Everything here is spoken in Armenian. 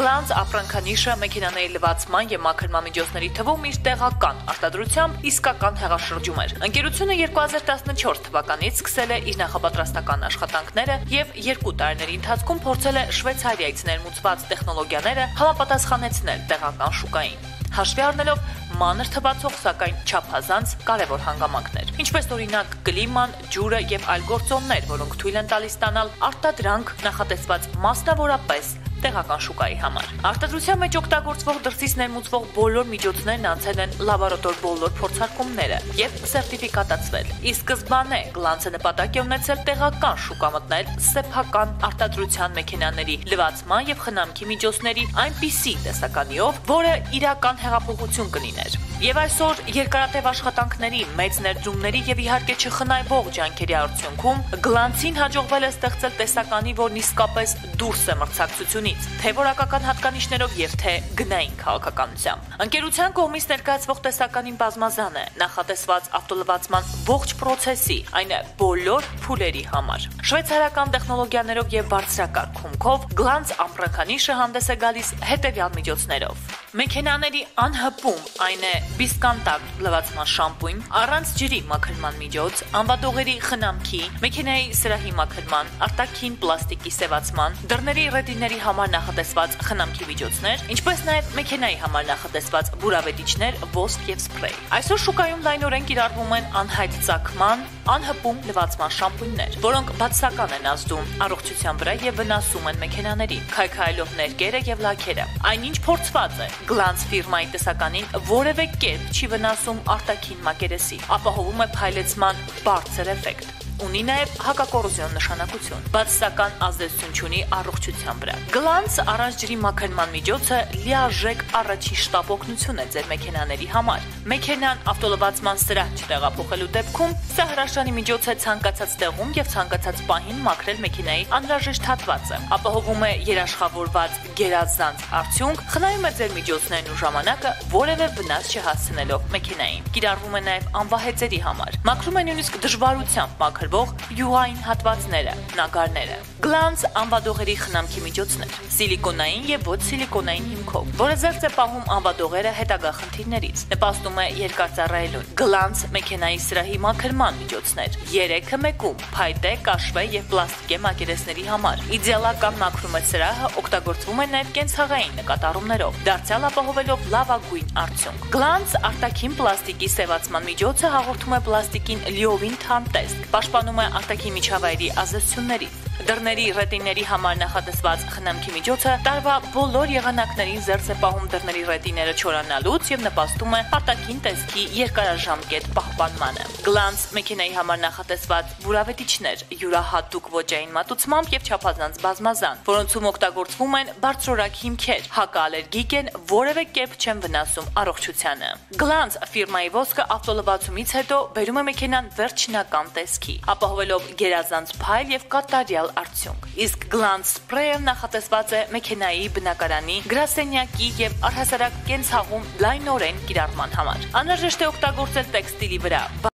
Գլանց ապրանքանիշը մեքենաների լվացման եւ մաքրման միջոցների թվում իր տեղական արտադրությամբ իսկական հեղաշրջում էր։ Ընկերությունը 2014 թվականից սկսել է իր նախապատրաստական աշխատանքները եւ երկու տարիների ընթացքում փորձել է Շվեյցարիայից ներմուծված տեխնոլոգիաները համապատասխանեցնել տեղական շուկային հաշվի առնելով մանր թվացող, սակայն չափազանց կարևոր հանգամանքներ։ Ինչպես օրինակ կլիման, ջուրը եւ այլ գործոններ, որոնք թույլ են տալիս ստանալ արտադրանք նախատեսված մասնավորապես տեղական շուկայի համար։ Արտադրության մեջ օգտագործվող դրսից ներմուծվող բոլոր միջոցներն անցել են լաբորատոր բոլոր փորձարկումները եւ սերտիֆիկատացվել։ Ի սկզբանե գլանցը նպատակ է ունեցել տեղական շուկա մտնել սեփական արտադրության մեքենաների լվացման եւ խնամքի միջոցների այնպիսի տեսականիով, որը իրական հեղափոխություն կլիներ։ Եվ այսօր երկարատև աշխատանքների, մեծ ներդրումների եւ իհարկե չխնայվող ջանքերի արդյունքում գլանցին հաջողվել է ստեղծել տեսականի, որն իսկապես դուրս է մրցակցությունից, թե որակական հատկանիշներով եւ թե գնային քաղաքականությամբ։ Ընկերության կողմից ներկայացվող տեսականին բազմազան է, նախատեսված ավտոլվացման ողջ process-ի, այն է բոլոր փուլերի համար։ Շվեյցարական տեխնոլոգիաներով եւ բարձրակարգ հումքով գլանց ամպրանքանիշը հանդես է գալիս հետեւյալ միջոցներով։ Մեքենաների անհպում այն է բիսկանտակ լվացման շամպույն, առանց ջրի մաքրման միջոց, անվադողերի խնամքի, մեքենայի սրահի մաքրման, արտաքին պլաստիկի սևացման, դռների ռետիների համար նախատեսված խնամքի միջոցներ, ինչպես նաև մեքենայի համար նախատեսված բուրավետիչներ, ոսկ եւ սփրեյ։ Այսօր շուկայում լայնորեն կիրառվում են անհայտ ցակման, անհպում լվացման շամպույններ, որոնք բացասական են ազդում առողջության վրա եւ վնասում են մեքենաներին, քայքայելով ներկերը եւ լաքերը։ Այնինչ փորձված է Glance ֆիրմայի տեսականին որևէ կերպ չի վնասում արտաքին մակերեսի, ապահովում է փայլեցման բարձր էֆեկտ ունի նաև հակակոռոզիոն նշանակություն։ Բացասական ազդեցություն ունի առողջության վրա։ Գլանց առանց ջրի մաքրման միջոցը լիարժեք առաջին շտապ օգնություն է ձեր մեքենաների համար։ Մեքենան ավտոլվացման սրահ չտեղափոխելու դեպքում սա հրաշալի միջոց է ցանկացած տեղում եւ ցանկացած պահին մաքրել մեքենայի անհրաժեշտ հատվածը։ Ապահովում է երաշխավորված գերազանց արդյունք, խնայում է ձեր միջոցներն ու ժամանակը որևէ վնաս չհասցնելով մեքենային։ Կիրառվում է նաև անվահեծերի համար։ Մաքրում է նույնիսկ դժվարությամբ մաքր տրվող յուղային հատվածները, նագարները։ Գլանց անվադողերի խնամքի միջոցներ՝ սիլիկոնային եւ ոչ սիլիկոնային հիմքով, որը զերծ է պահում անվադողերը հետագա խնդիրներից, նպաստում է երկար ծառայելուն։ Գլանց մեքենայի սրահի մաքրման միջոցներ՝ 3-ը մեկում, փայտե, կաշվե եւ պլաստիկե մակերեսների համար։ Իդեալական մաքրում է սրահը օգտագործվում է նաեւ կենցաղային նկատառումներով, դարձյալ ապահովելով լավագույն արդյունք։ Գլանց արտաքին պլաստիկի սևացման միջոցը հաղորդում է պլաստիկին լիովին թարմ տեսք, պաշտպանում պաշտպանում է արտաքին միջավայրի ազդեցություններից։ Դռների ռետիների համար նախատեսված խնամքի միջոցը տարվա բոլոր եղանակներին զերծ է պահում դռների ռետիները չորանալուց եւ նպաստում է արտաքին տեսքի երկարաժամկետ պահպանմանը։ Գլանց մեքենայի համար նախատեսված բուրավետիչներ յուրահատուկ ոճային մատուցմամբ եւ չափազանց բազմազան, որոնցում օգտագործվում են բարձրորակ հիմքեր, հակաալերգիկ են, որևէ կերպ չեն վնասում առողջությանը։ Գլանց ֆիրմայի ոսկը ավտոլվացումից հետո բերում է մեքենան վերջնական տեսքի, ապահովելով գերազանց փայլ եւ կատարյալ արդյունք։ Իսկ Glance Spray-ը նախատեսված է մեքենայի բնակարանի, գրասենյակի եւ առհասարակ կենցաղում լայնորեն կիրառման համար։ Անհրաժեշտ է օգտագործել տեքստիլի վրա